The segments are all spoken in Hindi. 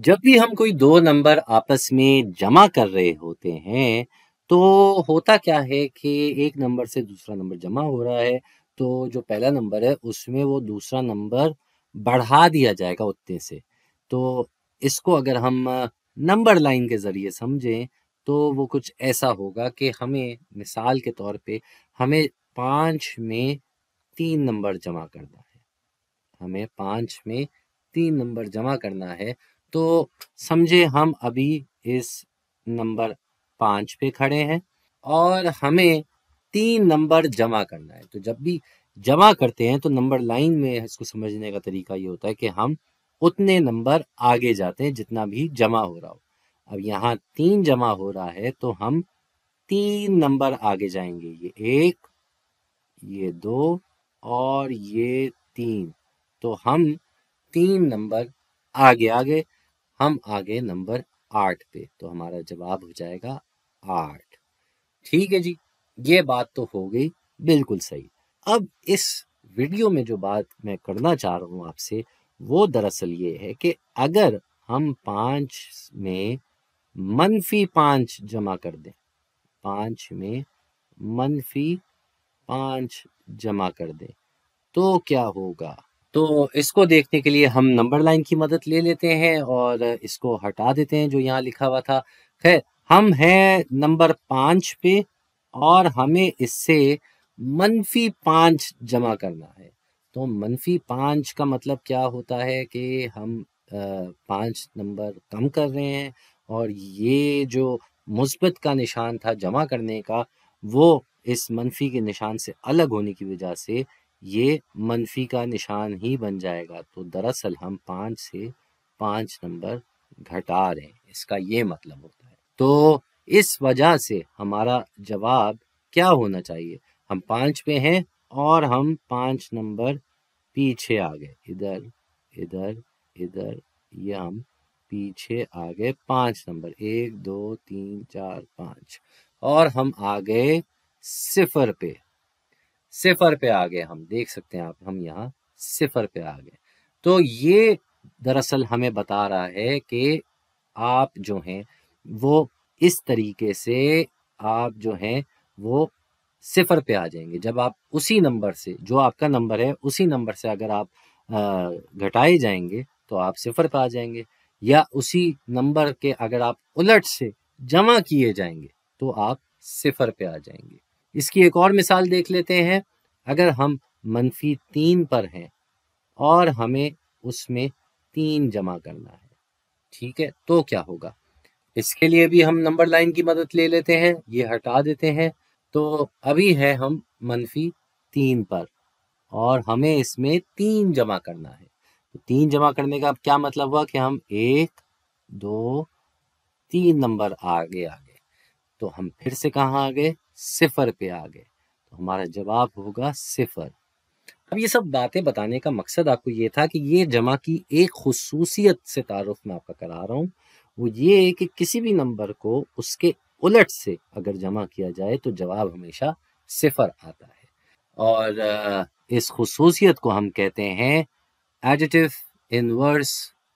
जब भी हम कोई दो नंबर आपस में जमा कर रहे होते हैं, तो होता क्या है कि एक नंबर से दूसरा नंबर जमा हो रहा है, तो जो पहला नंबर है उसमें वो दूसरा नंबर बढ़ा दिया जाएगा उतने से। तो इसको अगर हम नंबर लाइन के ज़रिए समझें, तो वो कुछ ऐसा होगा कि हमें मिसाल के तौर पे हमें 5 में तीन नंबर जमा करना है। हमें 5 में तीन नंबर जमा करना है, तो समझे हम अभी इस नंबर 5 पे खड़े हैं और हमें तीन नंबर जमा करना है। तो जब भी जमा करते हैं तो नंबर लाइन में इसको समझने का तरीका ये होता है कि हम उतने नंबर आगे जाते हैं जितना भी जमा हो रहा हो। अब यहाँ तीन जमा हो रहा है तो हम तीन नंबर आगे जाएँगे। ये एक, ये दो और ये तीन तो हम तीन नंबर आगे आगे हम आगे नंबर आठ पे। तो हमारा जवाब हो जाएगा आठ ठीक है जी, ये बात तो हो गई बिल्कुल सही। अब इस वीडियो में जो बात मैं करना चाह रहा हूँ आपसे, वो दरअसल ये है कि अगर हम 5 में मनफ़ी 5 जमा कर दें, पाँच में मनफ़ी 5 जमा कर दें, तो क्या होगा? तो इसको देखने के लिए हम नंबर लाइन की मदद ले लेते हैं और इसको हटा देते हैं जो यहाँ लिखा हुआ था। खैर, हम हैं नंबर 5 पे और हमें इससे मनफ़ी 5 जमा करना है। तो मनफ़ी 5 का मतलब क्या होता है कि हम 5 नंबर कम कर रहे हैं और ये जो मुस्बत का निशान था जमा करने का, वो इस मनफ़ी के निशान से अलग होने की वजह से ये मनफ़ी का निशान ही बन जाएगा। तो दरअसल हम 5 से 5 नंबर घटा रहे हैं, इसका ये मतलब होता है। तो इस वजह से हमारा जवाब क्या होना चाहिए? हम 5 पे हैं और हम 5 नंबर पीछे आ गए। इधर, इधर, इधर ये हम पीछे आ गए 5 नंबर 1, 2, 3, 4, 5 और हम आ गए सिफ़र पे। सिफ़र पे आ गए हम, देख सकते हैं आप हम यहाँ सिफ़र पे आ गए। तो ये दरअसल हमें बता रहा है कि आप जो हैं वो इस तरीके से आप जो हैं वो सिफ़र पे आ जाएँगे जब आप उसी नंबर से जो आपका नंबर है उसी नंबर से अगर आप घटाए जाएँगे तो आप सिफ़र पे आ जाएँगे या उसी नंबर के अगर आप उलट से जमा किए जाएँगे तो आप सिफ़र पे आ जाएँगे। इसकी एक और मिसाल देख लेते हैं। अगर हम मनफ़ी तीन पर हैं और हमें उसमें तीन जमा करना है, ठीक है? तो क्या होगा? इसके लिए भी हम नंबर लाइन की मदद ले लेते हैं, ये हटा देते हैं। तो अभी है हम मनफ़ी तीन पर और हमें इसमें तीन जमा करना है। तो 3 जमा करने का क्या मतलब हुआ कि हम 1, 2, 3 नंबर आगे आ गए। तो हम फिर से कहाँ आ गए? सिफ़र पे आ गए। तो हमारा जवाब होगा सिफ़र। अब ये सब बातें बताने का मकसद आपको ये था कि ये जमा की एक खसूसियत से तारुफ़ मैं आपका करा रहा हूँ। वो ये है कि किसी भी नंबर को उसके उलट से अगर जमा किया जाए तो जवाब हमेशा सिफ़र आता है। और इस खसूसियत को हम कहते हैं एडिटिव इनवर्स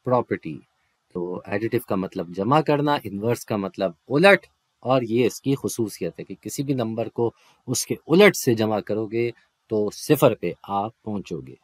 प्रॉपर्टी। तो एडिटिव का मतलब जमा करना, इनवर्स का मतलब उलट और ये इसकी खसूसियत है कि किसी भी नंबर को उसके उलट से जमा करोगे तो सिफ़र पे आप पहुँचोगे।